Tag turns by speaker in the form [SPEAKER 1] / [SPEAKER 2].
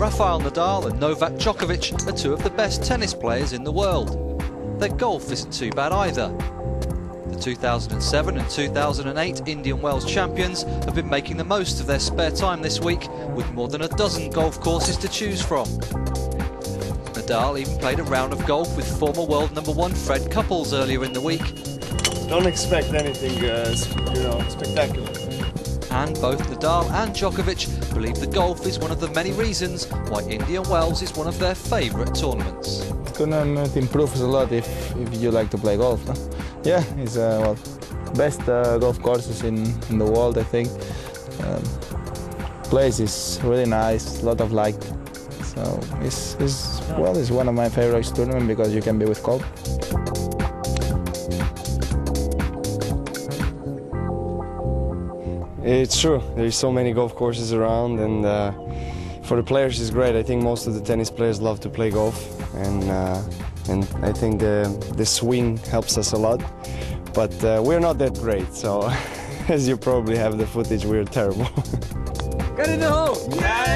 [SPEAKER 1] Rafael Nadal and Novak Djokovic are two of the best tennis players in the world. Their golf isn't too bad either. The 2007 and 2008 Indian Wells champions have been making the most of their spare time this week with more than a dozen golf courses to choose from. Nadal even played a round of golf with former world number one Fred Couples earlier in the week.
[SPEAKER 2] Don't expect anything, uh, you know, spectacular.
[SPEAKER 1] And both Nadal and Djokovic believe the golf is one of the many reasons why Indian Wells is one of their favourite tournaments.
[SPEAKER 3] Tournament improves a lot if, if you like to play golf. Yeah, it's uh, well, best uh, golf courses in, in the world, I think. Um, place is really nice, a lot of light. So it's, it's well, it's one of my favorite tournaments because you can be with golf.
[SPEAKER 2] It's true. There's so many golf courses around, and uh, for the players, it's great. I think most of the tennis players love to play golf, and uh, and I think the the swing helps us a lot. But uh, we're not that great, so as you probably have the footage, we're terrible.
[SPEAKER 4] Get in the hole! Yeah!